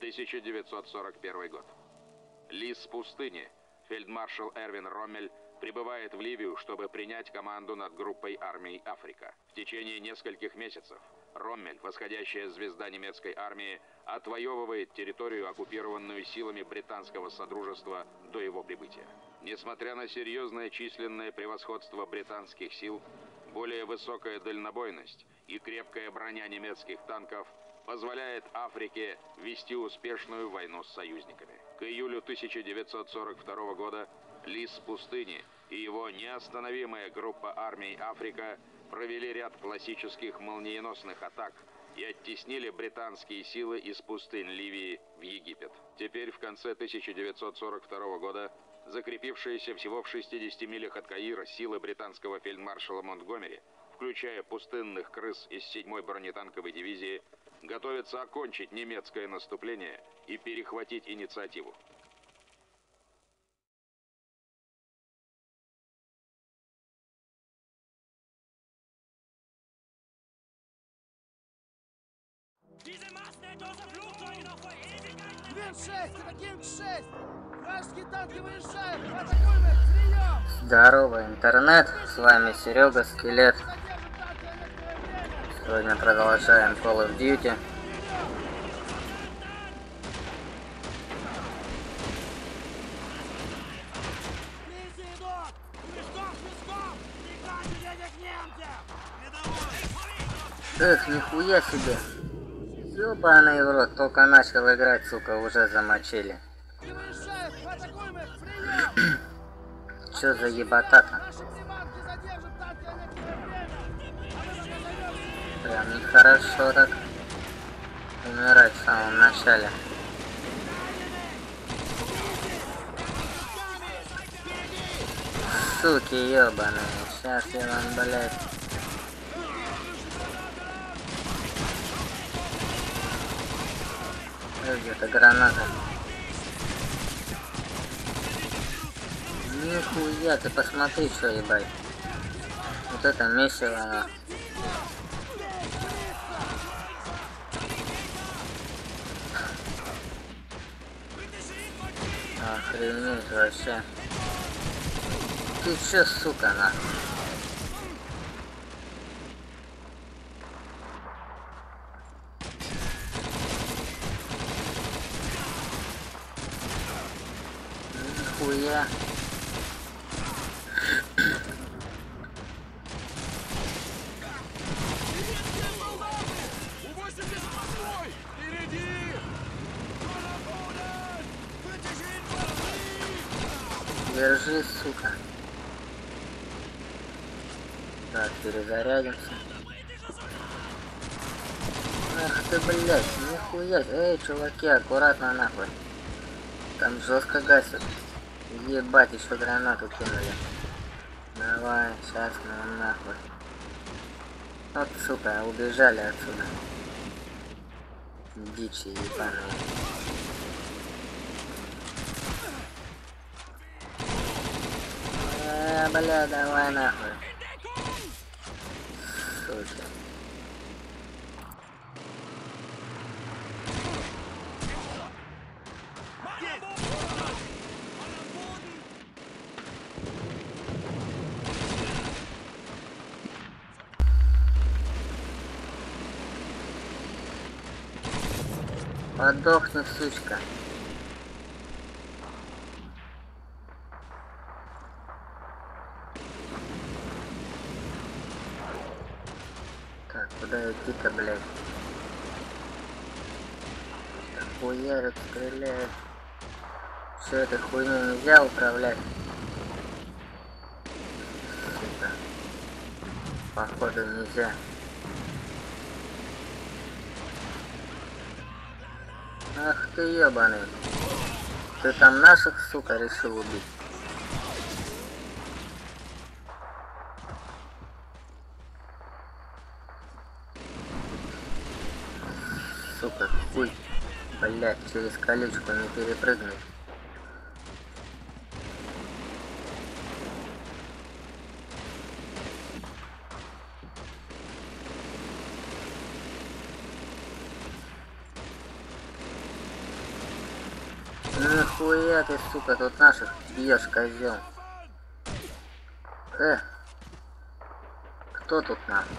1941 год. Лис пустыни. Фельдмаршал Эрвин Роммель прибывает в Ливию, чтобы принять команду над группой армий Африка. В течение нескольких месяцев Роммель, восходящая звезда немецкой армии, отвоевывает территорию, оккупированную силами британского содружества до его прибытия. Несмотря на серьезное численное превосходство британских сил, более высокая дальнобойность и крепкая броня немецких танков позволяет Африке вести успешную войну с союзниками. К июлю 1942 года Лис пустыни и его неостановимая группа армий Африка провели ряд классических молниеносных атак и оттеснили британские силы из пустынь Ливии в Египет. Теперь, в конце 1942 года, закрепившиеся всего в 60 милях от Каира силы британского фельдмаршала Монтгомери, включая пустынных крыс из 7-й бронетанковой дивизии, готовятся окончить немецкое наступление и перехватить инициативу. Diese maßenlose Flugzeuge noch vor Ewigkeiten... Квин 6, это Кинг 6! Вражеские танки выезжают! Атакуем их! Прием! Здорово, интернет. С вами Серега Скелет. Задержим танки на некоторое время! Сегодня продолжаем Call of Duty. Эх, нихуя себе. Ёбаный в рот, только начал играть, сука, уже замочили. Чё за ебота-то? Прям нехорошо так умирать в самом начале. Суки ёбаные, сейчас я вам, блядь. Где-то граната. Нихуя, ты посмотри, что ебать. Вот это месиво. Охренеть вообще. Ты чё, сука, на? Нихуя. Чуваки, аккуратно нахуй. Там жестко гасит. Ебать, еще гранату кинули. Давай, сейчас мы нахуй. Вот, сука, убежали отсюда. Дичи ебаные. Э, бля, давай нахуй. Сука. Подохни, сучка. Так, куда идти-то, блядь? Хуярит, стреляет. Все этой хуйней нельзя управлять. Походу нельзя. Ах ты ебаный. Ты там наших, сука, решил убить. Сука, хуй. Блять, через колючку не перепрыгнуть. Нихуя ты, сука, тут наших бьешь, козел. Э. Кто тут нахуй?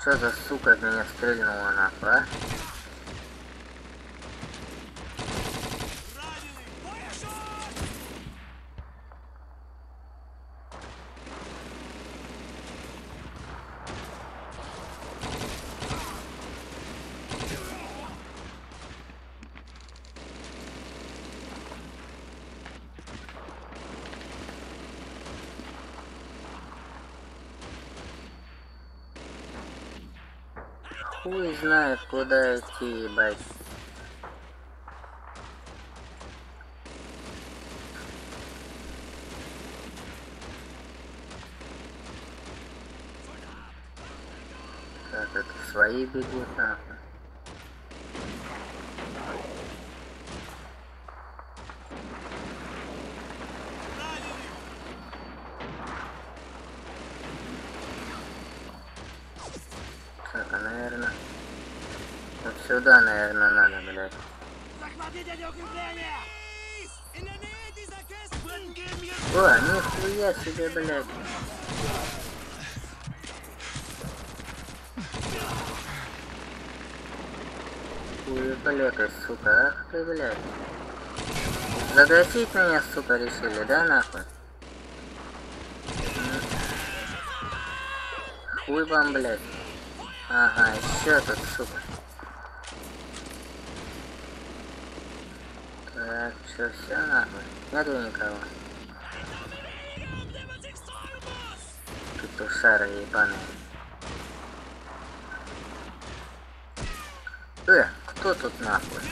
Что за сука меня стрельнула нахуй, а? Хуй знает, куда идти, ебать. Так, это свои бегут, нахуй. Так, а наверное... Вот сюда, наверное, надо, блядь. Захватите это укрепление! In der Nähe dieser Kiste! Briten geben mir О, нихуя себе, блядь. Хуеплеты, сука, ах ты, блядь. Загасить меня, сука, решили, да, нахуй? Хуй вам, блядь. Ага, еще тут, сука. Так, что, все нахуй? Нету никого. Петушары ебаные. Э, кто тут нахуй?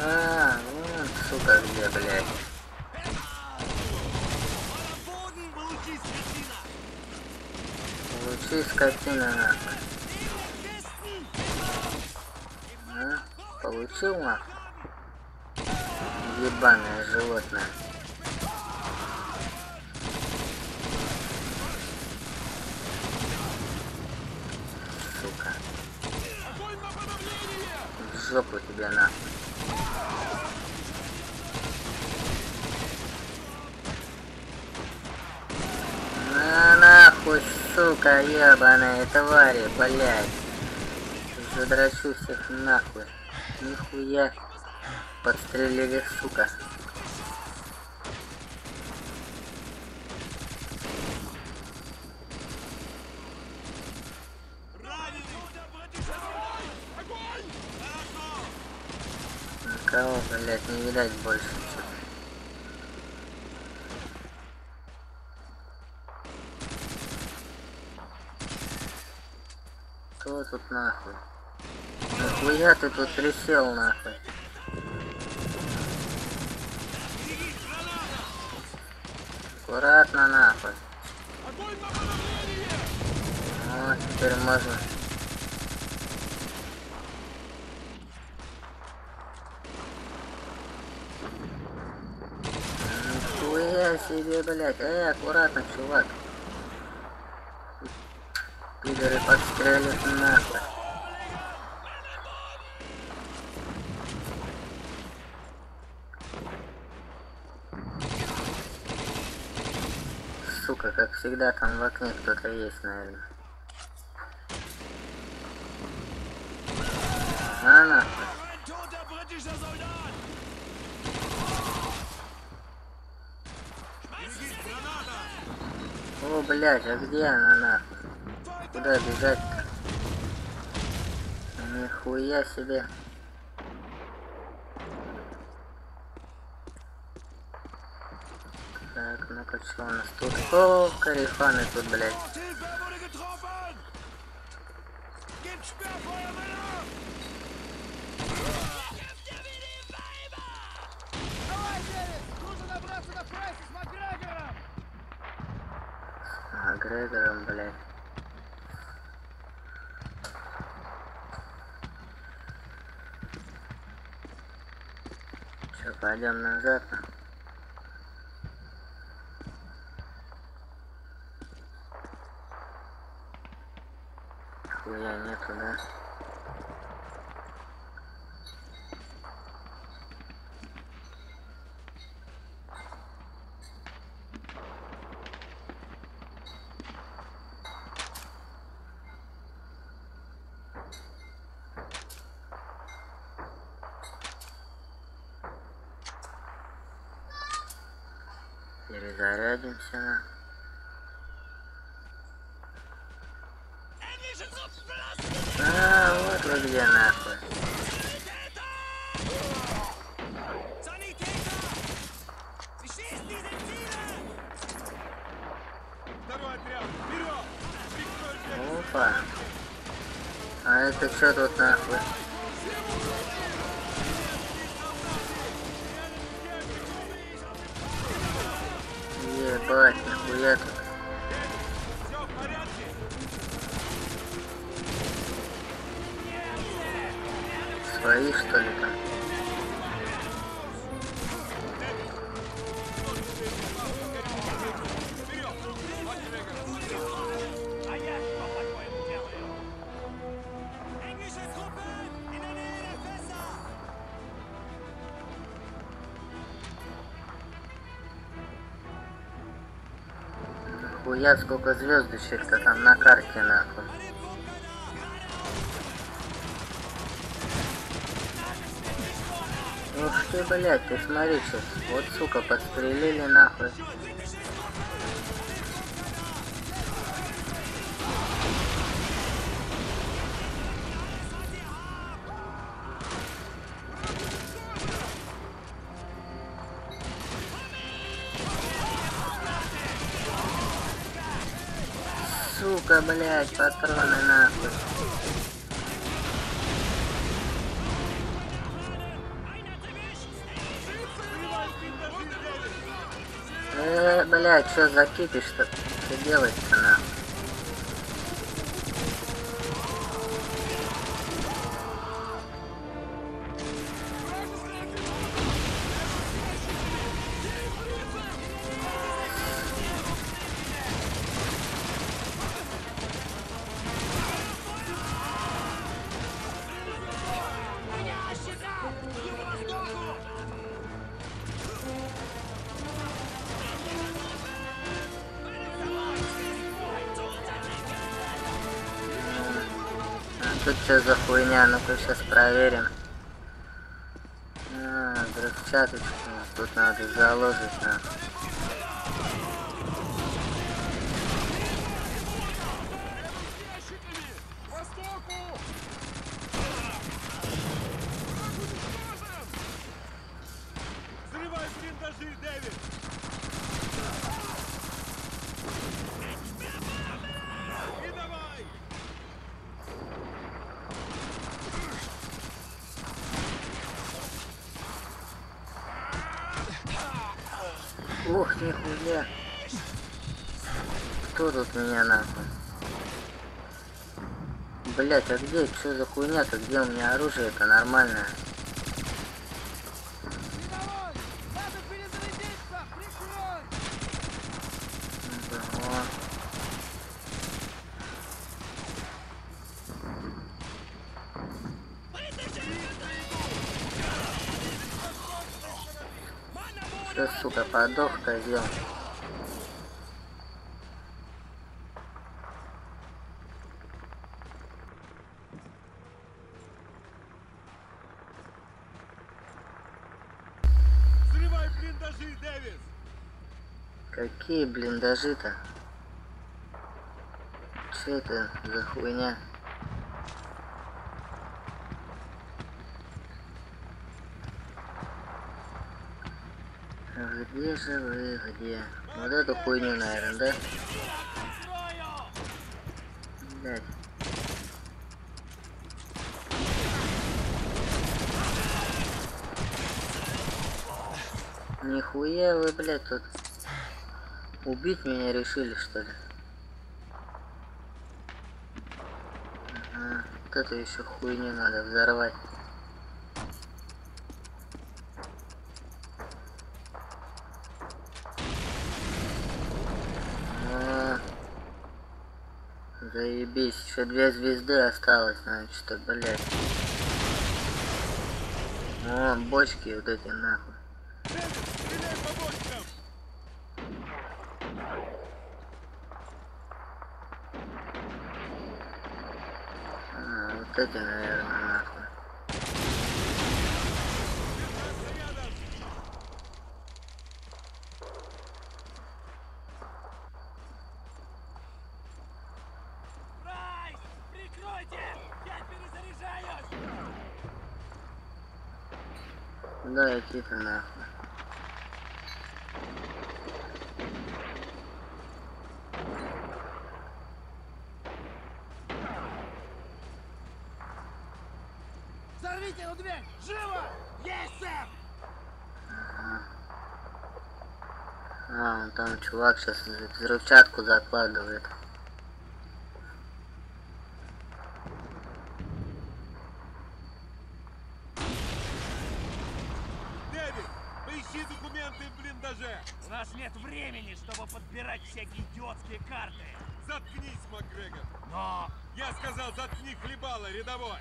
А, вон, сука, где, блядь. Получи скотина нахуй. А? Получил нахуй? Ебаное животное. Сука. В жопу тебе нахуй. На нахуй, сука, ебаные твари, блядь. Задрачу всех нахуй. Нихуя. Подстрелили, сука. Никого, блядь, не видать больше. Кто тут нахуй? Нахуя ты тут присел нахуй? Аккуратно нахуй. О, теперь можно. Нихуя себе, блядь. Эй, аккуратно, чувак. Пидоры подстрелят нахуй. Сука, как всегда, там в окне кто-то есть, наверное. А, нахуй. Блядь, а где она нахуй? Куда бежать-то? Нихуя себе. Так, ну-ка, что у нас тут? О, карифаны тут, блядь. трейдером, блядь. Все, пойдем назад. А? Хуя нету, да? Verlassen А, вот вы где нахуй. Опа. А это что тут нахуй? Ебать, нихуя тут. Свои что ли там? Хуя сколько звездочек-то там на карте нахуй. Ух ты, блядь, ты смотри сейчас. Вот, сука, подстрелили нахуй. Сука, блядь, патроны нахуй. Э, блядь, что за кипиш-то? Что делать-то нахуй? Нихуя. Кто тут меня нахуй? Блять, а где? Что за хуйня-то? Где у меня оружие-то нормальное? Передовой! Надо перезарядиться! Прикрой! Ну-ка, о. Что, сука, подох козел? Взрывай блиндажи, Дэвид! Какие блиндажи-то? Че это за хуйня? Где же вы, где? Вот эту хуйню, наверное, да? Блядь. Нихуя вы, блядь, тут убить меня решили, что ли? Ага, вот эту еще хуйню надо взорвать. А, Заебись, еще две звезды осталось, значит, блядь. О, бочки вот эти нахуй. А, вот эти, наверное, Куда идти-то нахуй? Взорвите эту дверь! Живо! Есть, сэр! А, вон там чувак сейчас взрывчатку закладывает. Подбирать всякие идиотские карты. Заткнись, Макгрегор. Но Я сказал, заткни хлебало, рядовой.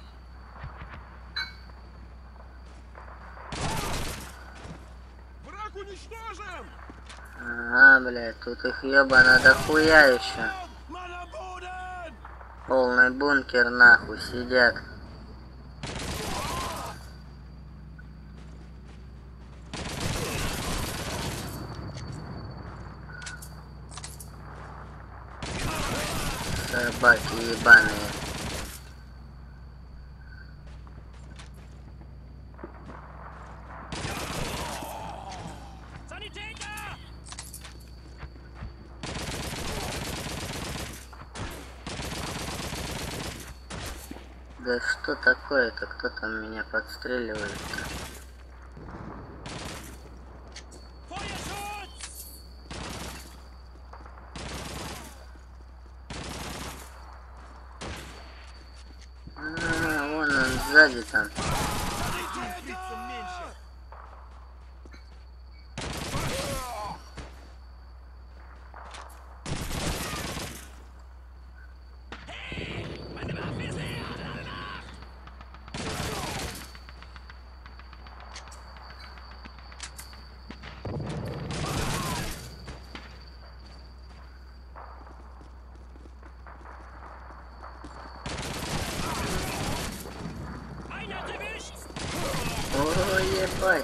Враг уничтожен! Ага, блядь, тут их ебано дохуя еще. Полный бункер нахуй сидят. Ебаные. Да что такое-то? Кто там меня подстреливает-то? Feuerschutz! А, вон он сзади там. меньше! Einer erwischt! О, ебать.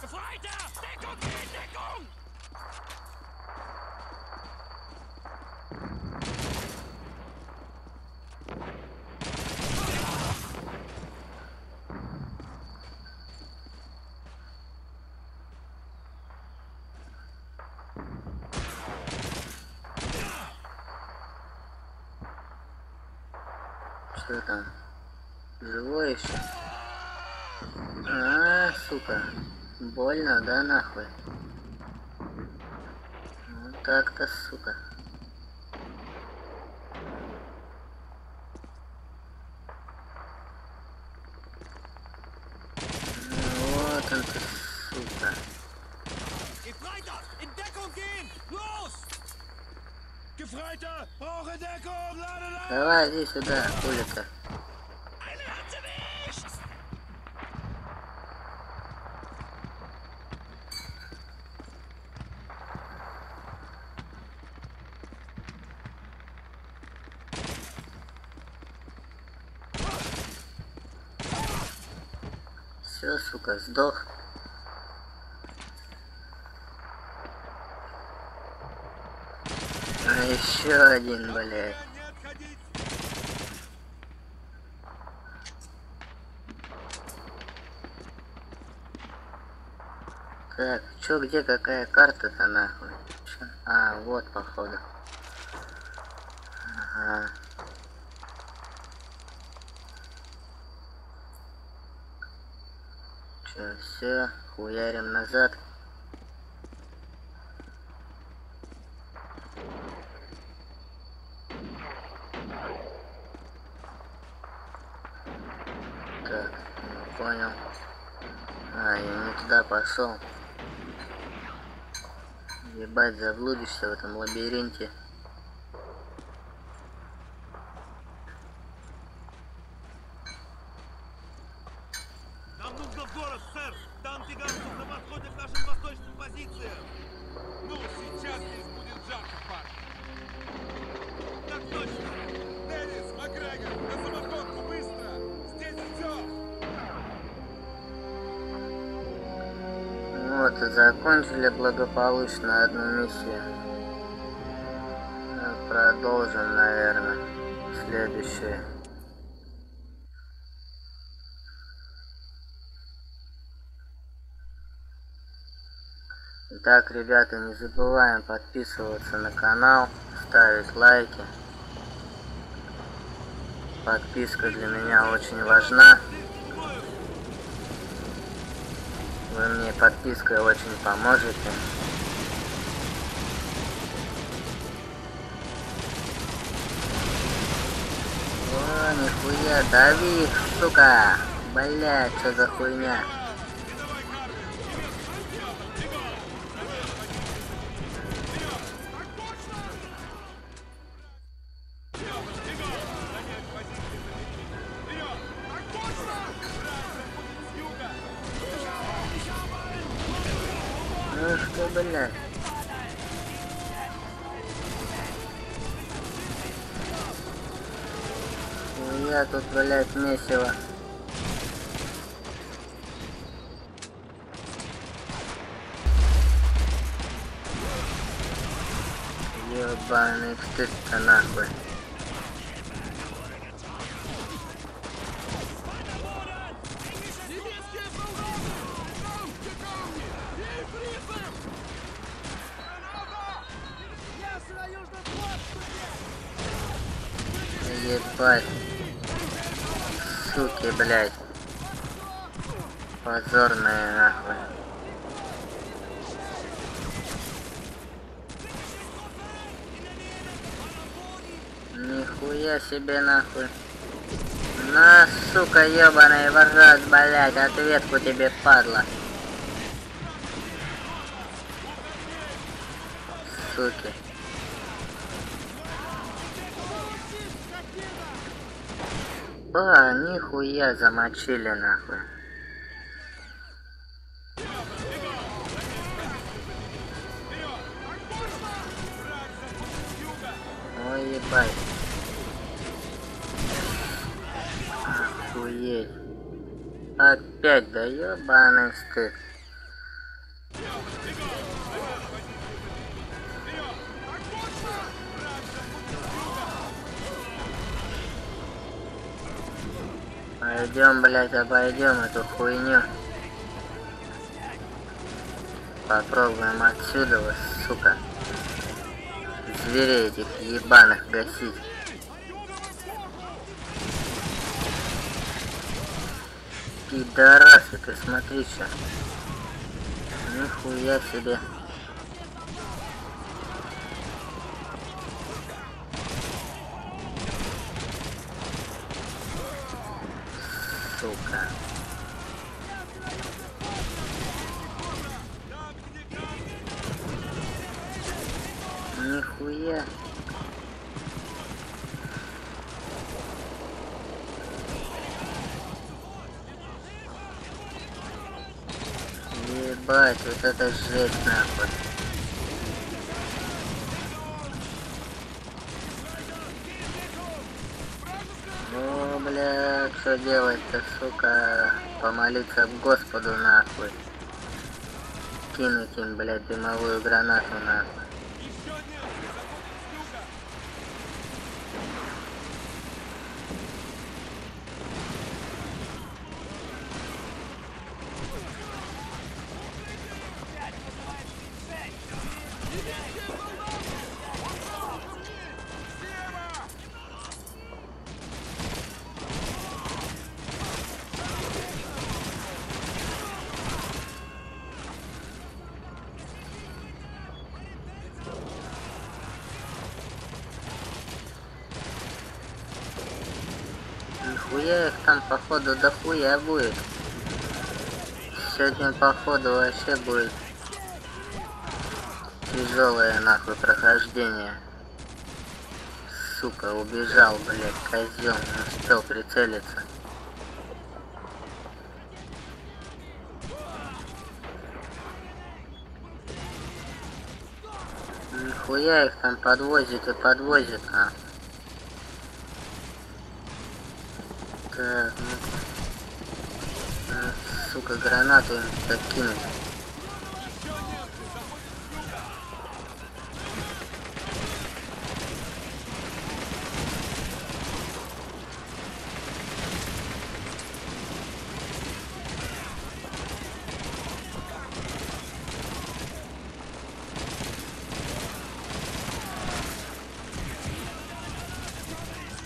Gefreiter! Deckung, geht, Deckung! Что там? Живой еще? А, сука. Больно, да, нахуй? Ну так-то, сука. Ну, Вот он ты, сука. Gefreiter! In Deckung gehen! Los! Gefreiter! Brauche Deckung! Lade nach! Давай, иди сюда, хули-то. Einer hat's erwischt! Все, сука, сдох. А еще один, блядь. Не отходить! Так, чё, где какая карта-то нахуй? А, вот, походу. Ага. Чё, все, хуярим назад. Так, не понял. А, я не туда пошел. Ебать, заблудишься в этом лабиринте. Нам нужно в город, сэр! Танки гангстов на подходе к нашим восточным позициям! Ну, сейчас здесь будет жарко, парень! Так точно! что закончили благополучно одну миссию. Э, продолжим, наверное, следующее. Итак, ребята, не забываем подписываться на канал, ставить лайки. Подписка для меня очень важна. Вы мне подпиской очень поможете. О, нихуя, дави сука! Блять, что за хуйня? Ты, блядь. Я тут, блядь, месиво. Ебаный стыд-то нахуй. Немецкие солдаты! Громче ко мне! И фрицев! Граната! Я на южном фланге! Ебать. Суки, блядь. Позорные нахуй. Себе нахуй. На, сука, ебаный в рот, блядь, ответку тебе, падла. Суки. А, нихуя замочили нахуй. Ой, ебать. Охуеть. Опять, да ебаный стыд. Пойдем, блядь, обойдем эту хуйню. Попробуем отсюда, вот, сука. Зверей этих ебаных гасить. Пидорасы, ты смотри что. Нихуя себе. Помолиться Господу нахуй. Кинуть им, блядь, дымовую гранату нахуй. Нихуя их там дохуя будет. Сегодня походу вообще будет тяжелое нахуй прохождение. Сука, убежал, блядь, козел, не успел прицелиться. Нихуя их там подвозит и подвозит, а. гранату так кинуть.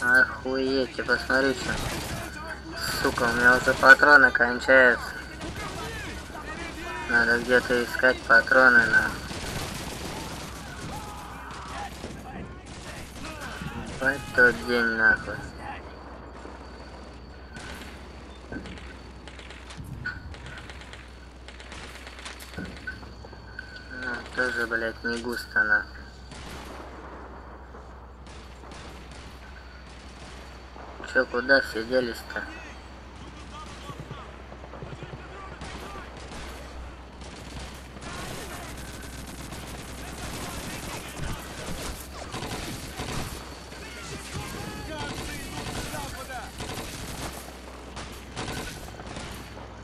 Охуеть, посмотрите. Сука, у меня уже патроны кончаются. Надо где-то искать патроны на. Ебать тот день нахуй. Ну, тоже, блядь, не густо нахуй. Чё, куда все делись-то?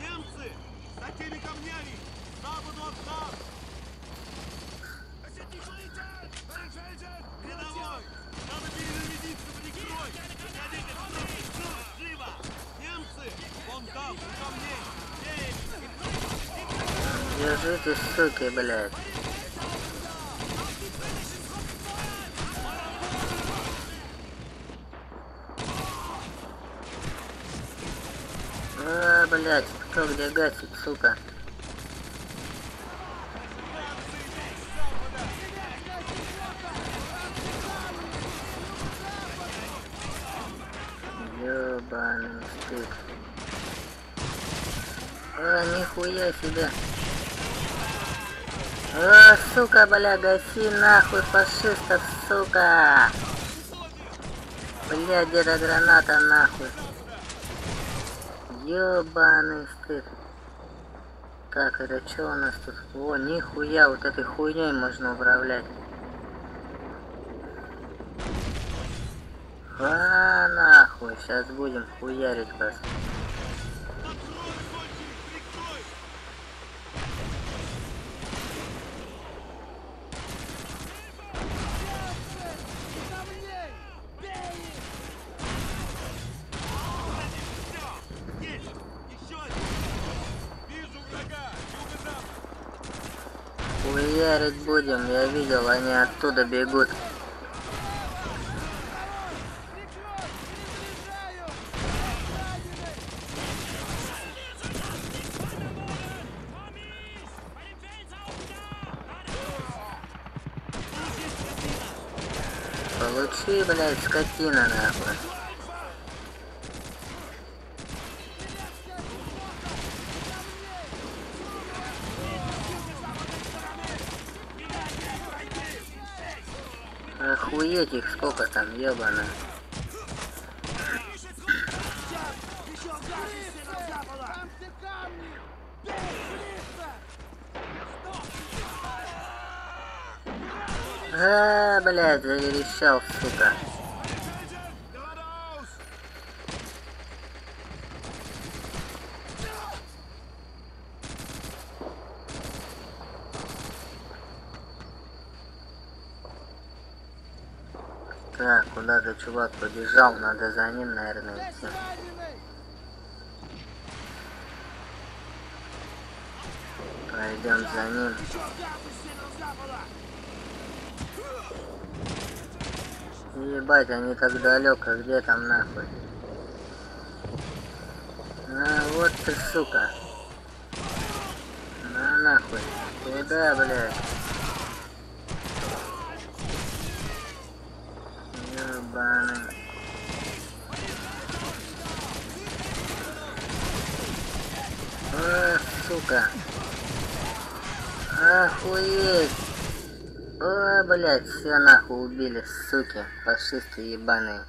Немцы! За теми камнями! К западу от нас! Рядовой! Надо перезарядиться, прикрой! Живо! Немцы! Эй! Держитесь, суки, блядь. А, блядь, кто где гасит, сука? Нихуя себе. А, сука, бля, гаси нахуй фашистов, сука. Бля, деда граната нахуй. Ёбаный стыд. Так, это что у нас тут? О, нихуя, вот этой хуйней можно управлять. А, нахуй, сейчас будем хуярить вас. Будем, я видел, они оттуда бегут. Получи, блядь, скотина нахуй. Охуеть их сколько там! Близко! А, блядь, заверещал, сука. Чувак побежал, надо за ним, наверное, идти. Пойдем за ним. Ебать, они так далеко, где там нахуй? А, вот ты, сука. На нахуй. Куда, блядь? Сука. Охуеть. О, блядь, все нахуй убили, суки, фашисты ебаные.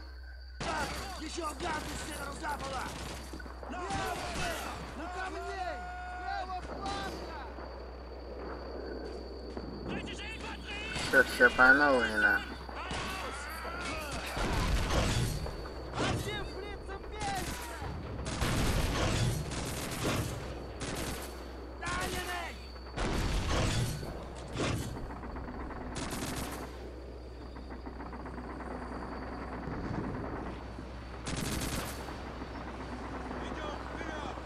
Все, все по новой нахуй. Один фрицем бейся! Раненый! Идем вперед!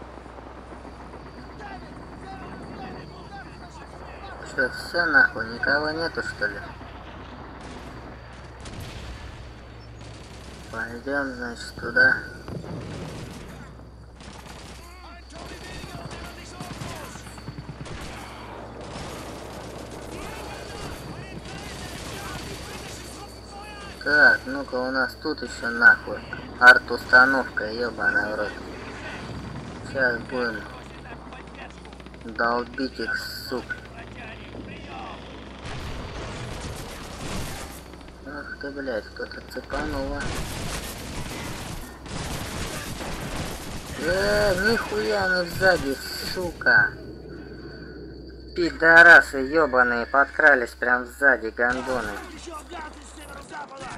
Давид! Северо-западный удар фашистов! Что, все нахуй, никого нету что ли? Идем, значит, туда. Так, ну-ка у нас тут еще нахуй. Арт-установка, ебаная в рот. Сейчас будем долбить их, сук. Ах ты, блядь, кто-то цепануло. Э, нихуя не сзади, сука. Пидорасы ебаные подкрались прям сзади, гондоны. Еще гад из северо-запада!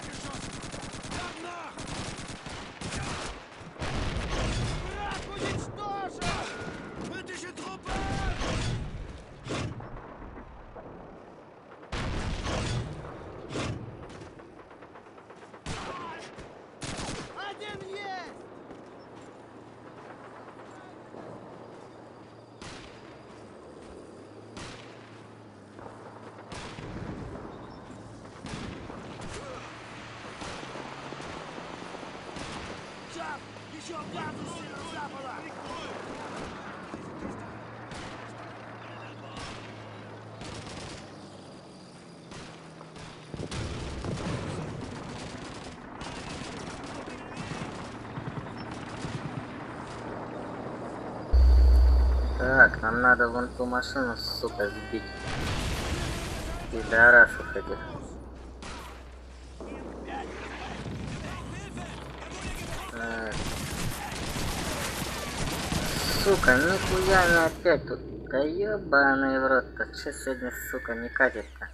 Враг уничтожен! Вытащи трупы! Один есть! Шап! Еще гад из северо-запада! Так, нам надо вон ту машину, сука, сбить. Пидорасов этих. Так. Сука, нихуя не опять тут. Да ебаный в рот-то. Че сегодня, сука, не катит-то?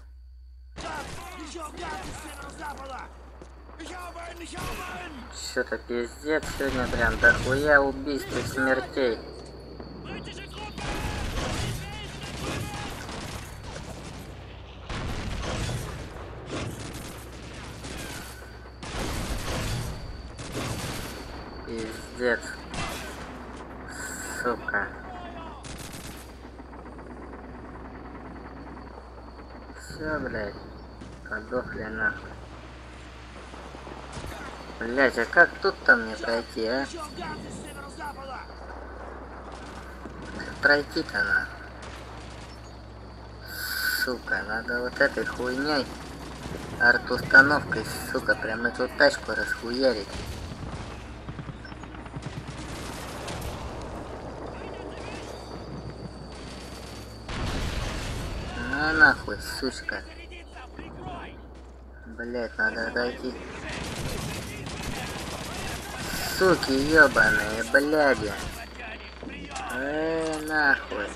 Что-то пиздец сегодня прям дохуя убийств и смертей. Вытащи трупы! Пиздец. Сука. Все, блядь. Подохли нахуй. Блять, а как тут-то мне пройти, а? Пройти-то надо. Сука, надо вот этой хуйней арт-установкой, сука, прям эту тачку расхуярить. На нахуй, сучка. Блять, надо дойти. Суки ебаные, бляди. Э, нахуй.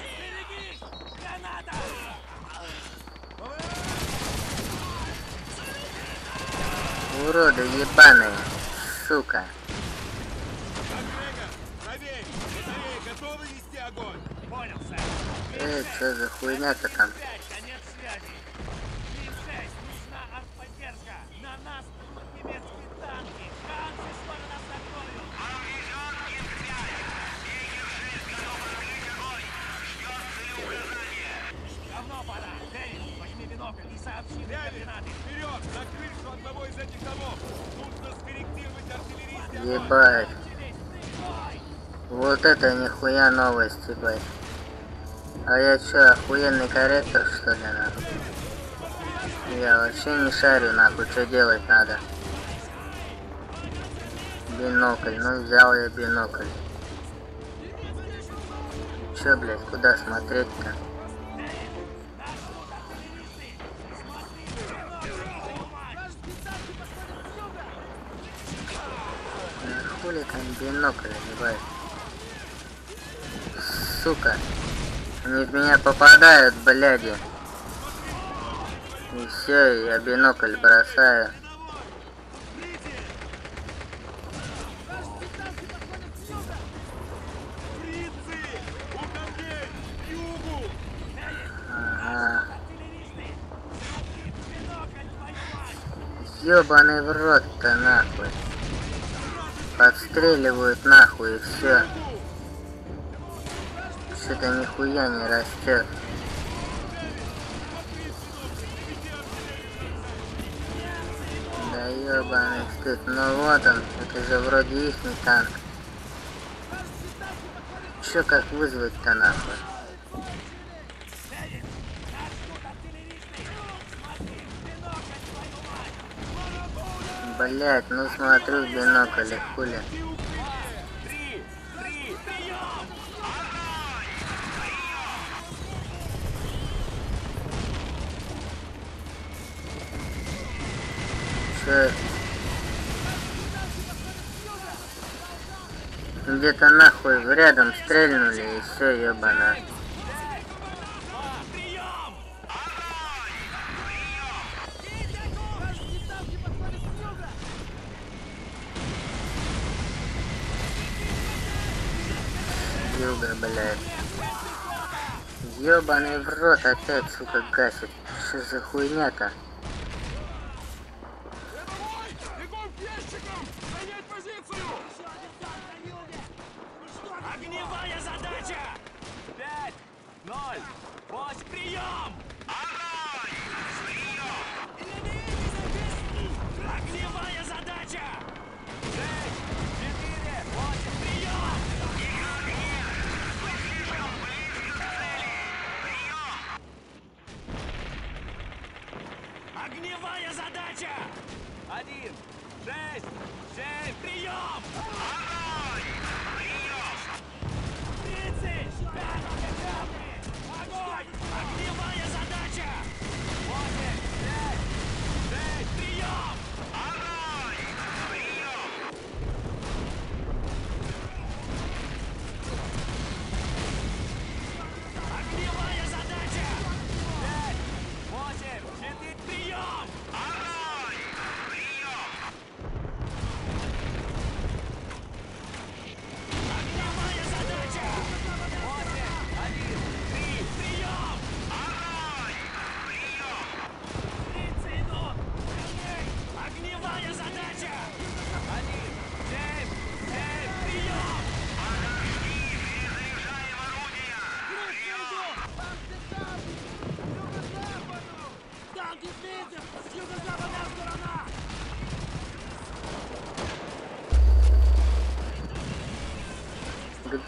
Уроды ебаные, сука. Макгрегор, правее! Батареи готовы вести огонь? Понял, сэр. Э, что за хуйня-то там? Ебать. Вот это нихуя новость, ебать. А я чё, охуенный корректор, что ли, нахуй? Я вообще не шарю, нахуй, что делать надо. Бинокль, ну взял я бинокль. Чё, блядь, куда смотреть-то? Хули там бинокль, ебать? Сука. Они в меня попадают, бляди. И все, я бинокль бросаю. Ага. Ёбаный в нахуй. Подстреливают нахуй и все. Что-то нихуя не растет. Да ёбаный стыд. Ну вот он, это же вроде их танк. Чё как вызвать-то нахуй? Эдик, нас тут артиллеристы! Смотри, в бинокль, твою мать! Блять, ну смотрю в бинокль, хули. Чё? Где-то нахуй рядом стрельнули и все, ёбана. Юга, блядь. Ёбаный в рот опять, сука, гасит. Что за хуйня-то?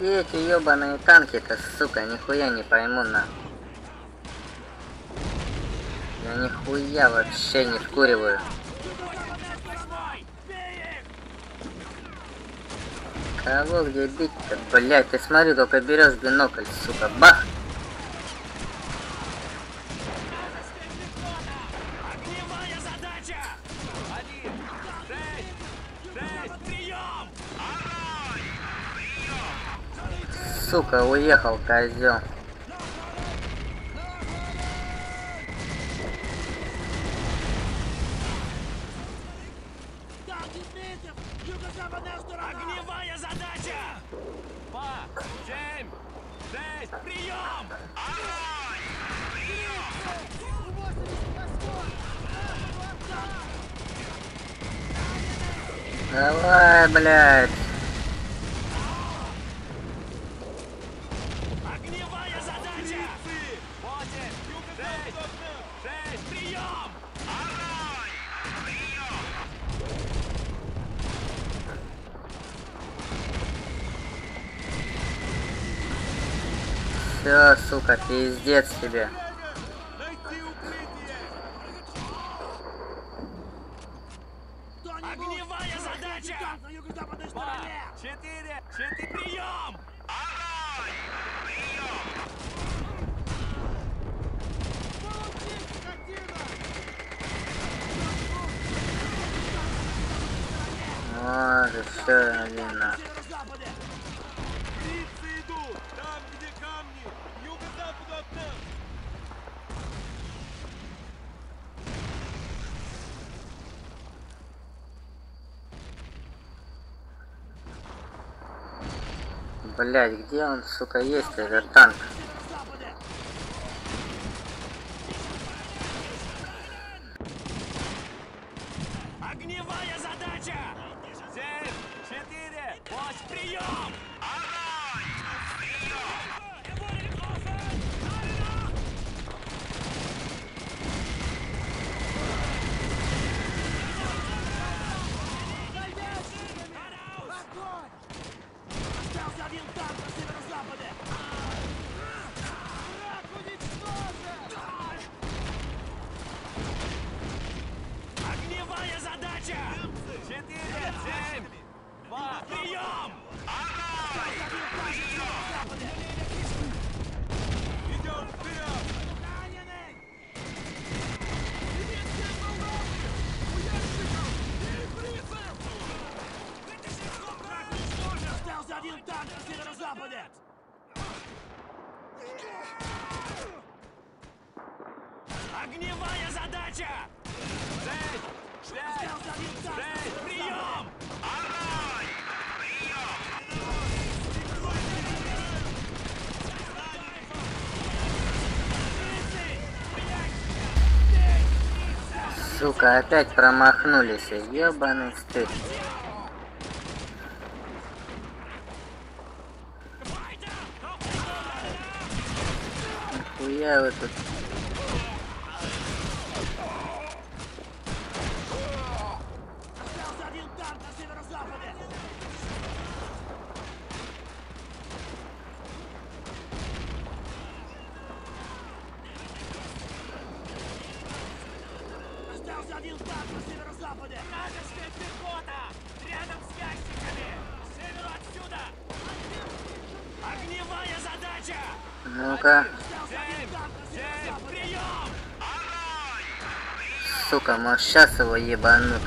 Где эти ёбаные танки-то, сука, нихуя не пойму на. Я нихуя вообще не вкуриваю. Кого где бить-то? Блять, ты смотри, только берешь бинокль, сука. Бах! Уехал, козел. Огневая задача! Два! Семь! Шесть! Прием! Давай, блядь. Все, сука, пиздец тебе. Огневая задача! На юго-западной стороне! Четыре! Четыре! Прием! Может, все, один нахуй. Северо-западе! Птицы идут! Там, где камни! к Юго-западу от нас! Блядь, где он, сука, есть этот танк? Огневая задача! Семь! Четыре! Восемь! Прием! танк Сука, опять промахнулись. Ебаный стыд. Нихуя вы тут. Остался один танк на северо-западе! Остался один танк на северо-западе! Вражеская пехота! Рядом с ящиками! К северу отсюда! Огневая задача! Ну-ка, Остался один танк на северо-западе! Прием! Может сейчас его ебанут.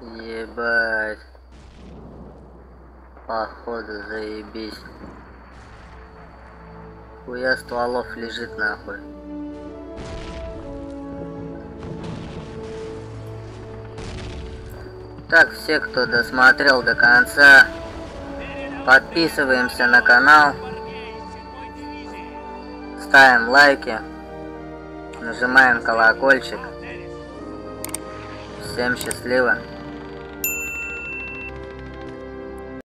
Ебать. Походу заебись. Хуя стволов лежит нахуй. Так, все, кто досмотрел до конца, подписываемся на канал, ставим лайки, нажимаем колокольчик. Всем счастливо.